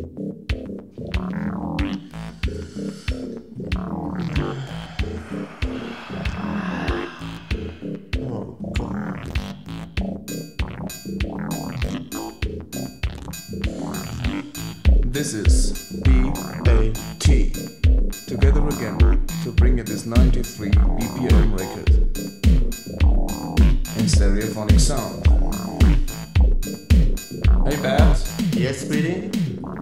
This is BAT. Together again to bring you this 93 BPM record in stereophonic sound. Hey Bat, Yes, Speedy?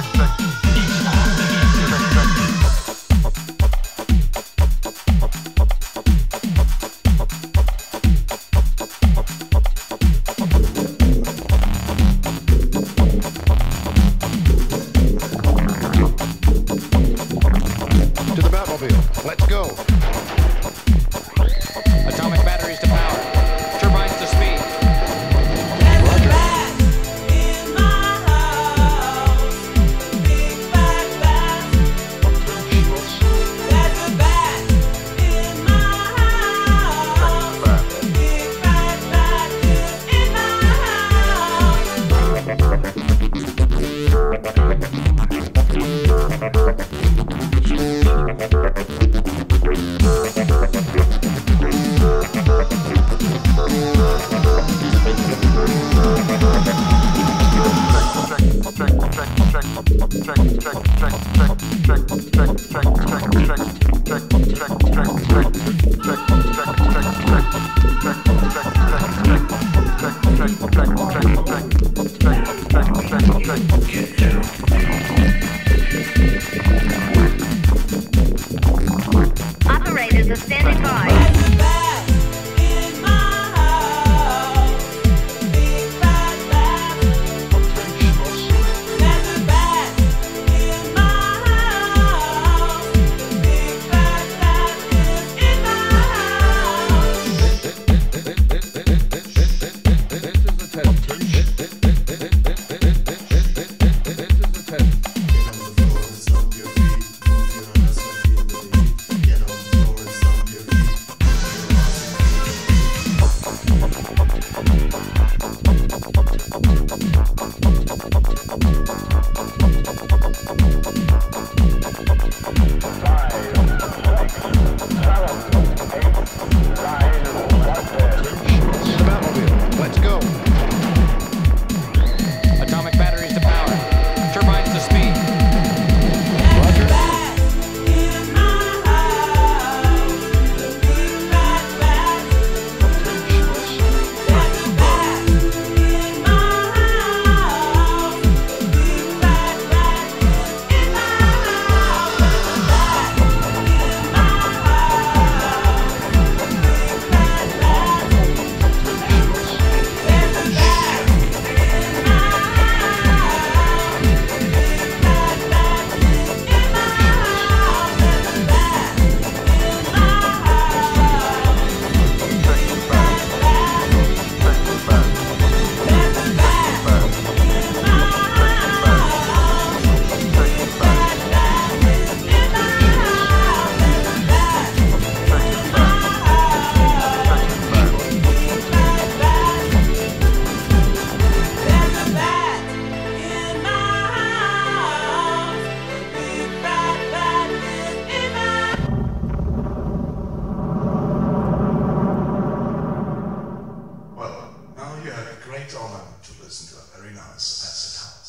To the Operators a great honor to listen to a very nice acetal.